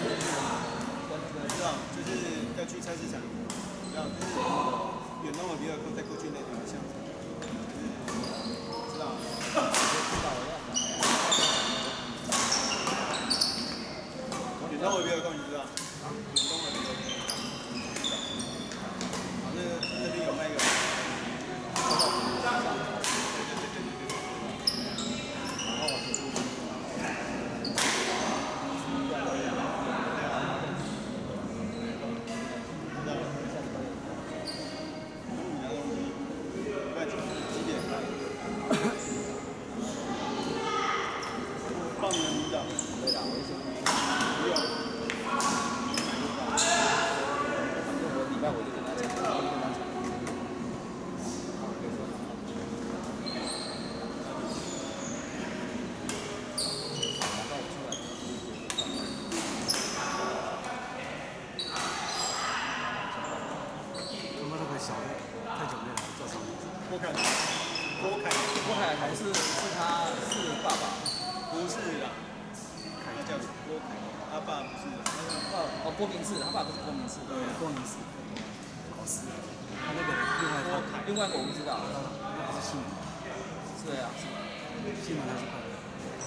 知道，就是要去菜市场，然后就是远东和迪尔克在过去那边嘛，像，知道？远东我比较高级啊。郭明志，他爸不是郭明志，对，郭明是，老师，他那个另外郭凯，另外一个我不知道，那不是姓，是啊，是姓还是凯？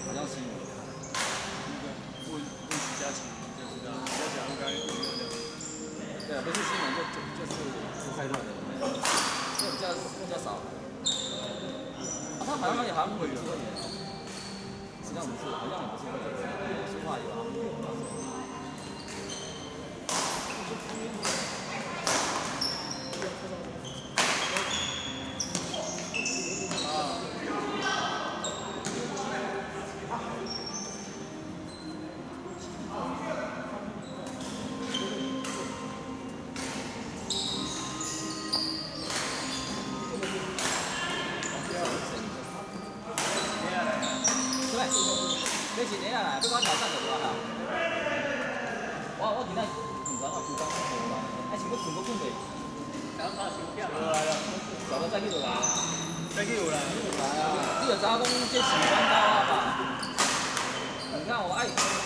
好像是。那个问问徐佳琪就知道，徐佳琪应该对啊，不是新闻就就就是是开乱的，这比较比较少。啊，他好像也好像会有会员，实际上不是，好像也不是说话有你是哪啊？要我挑战就我啦。我我今仔唔知我主讲无啦，还是要困都困袂。来了，找到再去就来。再去有啦，来啊！你就知影讲这是阮家啊？你看我爱。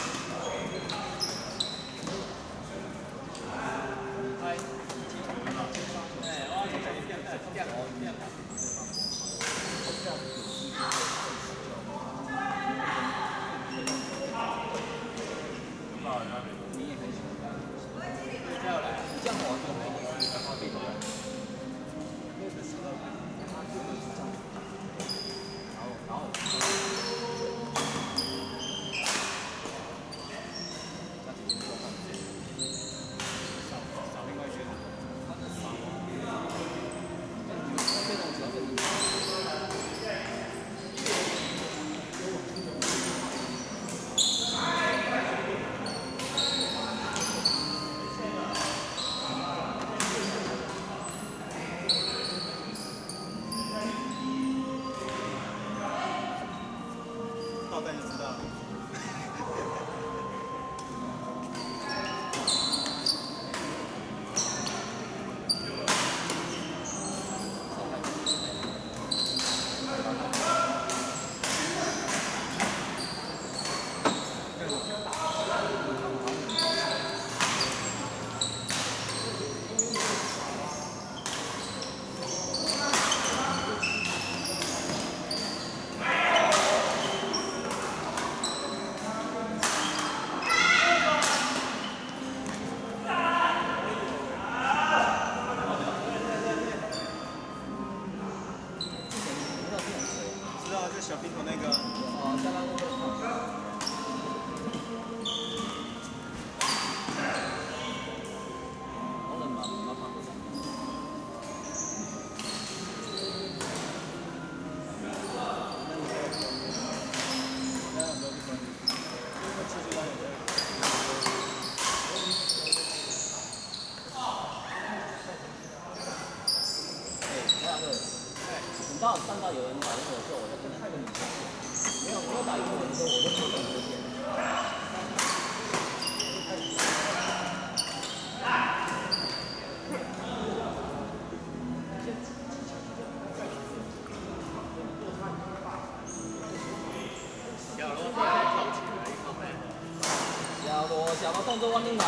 罗，小罗动作我拧啦，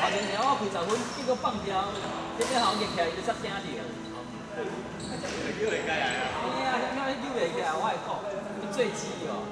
后前条我开十分，结果放掉，这边好像逆起来，就煞惊着。又会改啊！哎呀，你看你扭袂起来，我会讲，你最鸡哦。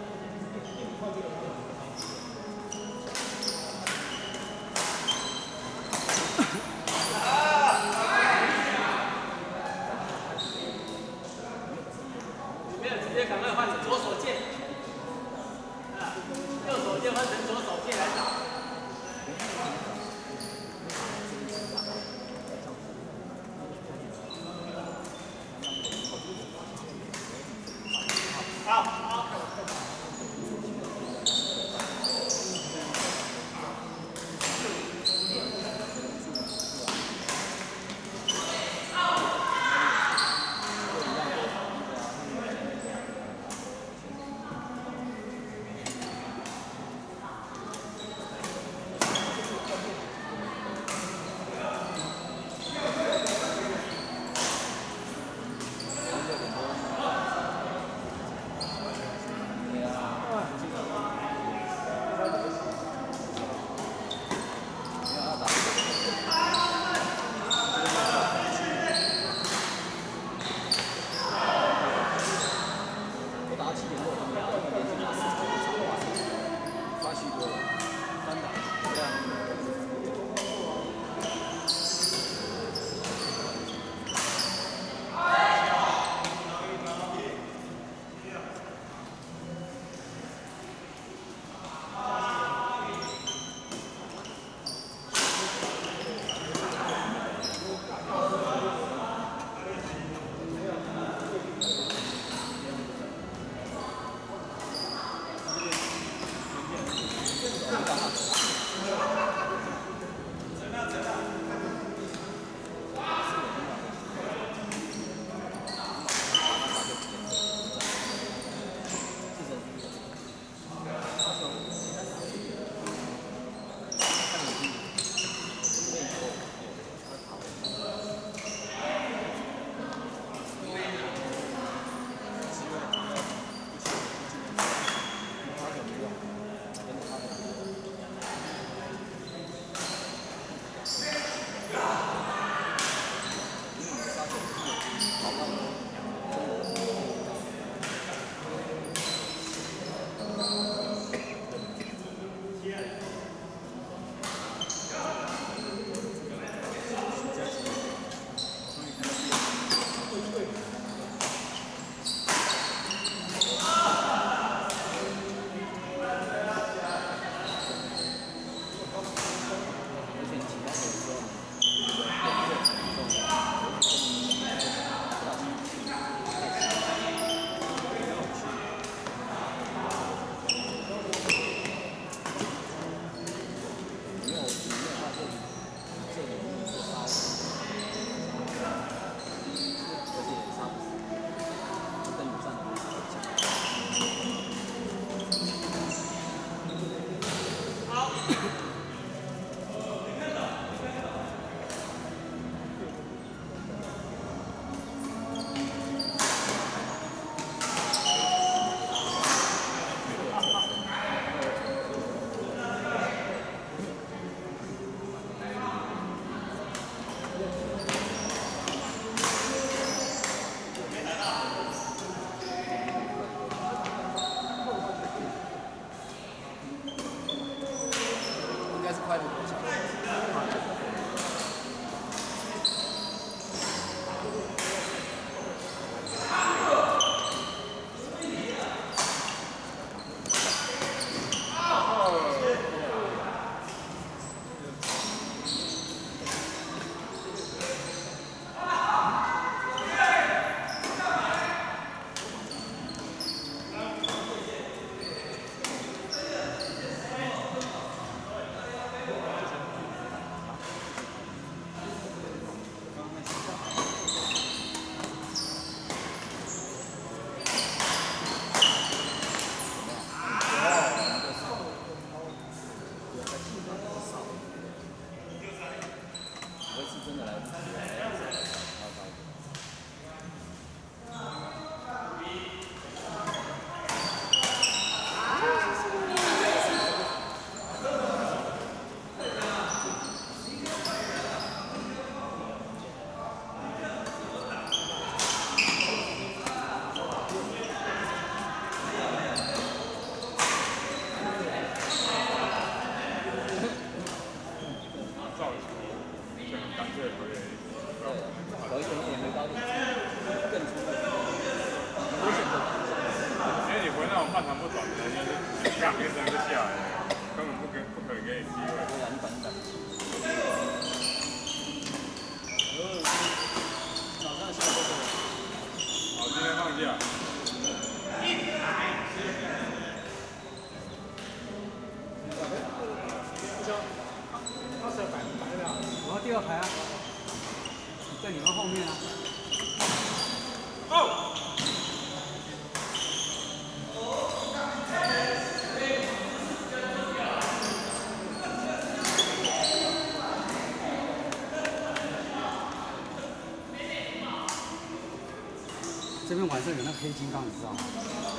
晚上有那个黑金刚，你知道吗？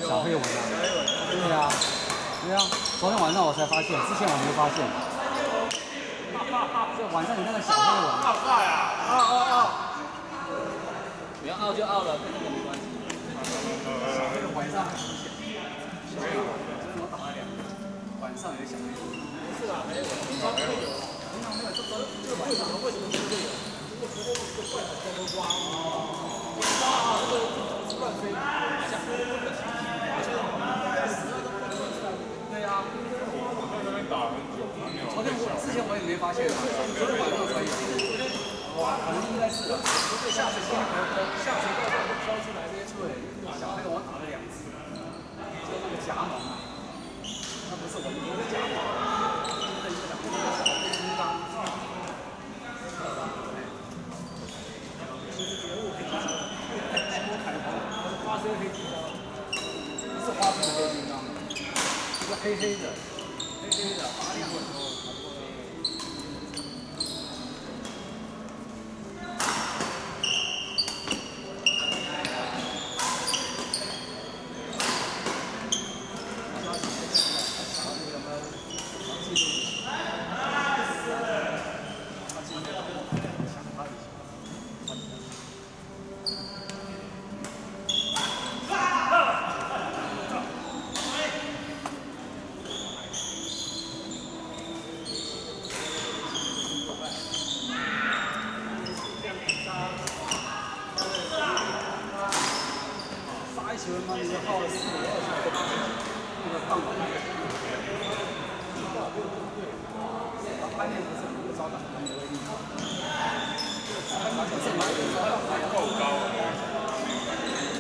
小黑蚊啊。对啊，对啊，昨天晚上我才发现，之前我没发现。这晚上有那个小黑蚊。不要傲就傲了，跟那个没关系。小黑的晚上很明显。小黑蚊，昨天我打了两个，晚上有小黑蚊。不是啦，没有，平常不会有。平常没有，这这这个为什么为什么这个会有？如果昨天这个怪手在那挖，哇，这个是乱飞，像这个奇迹，而且死了都不出来。对呀，昨天我之前我也没发现啊，昨天晚上才有。哇，可能应该是啊。不是下水，下水道上都飘出来这些出来。对，小黑我打了两次，就那个夹萌啊，那不是我们的夹萌，这一个小黑金刚。花生黑金刚，不是花生的黑金刚，一个黑黑的，黑黑的发亮的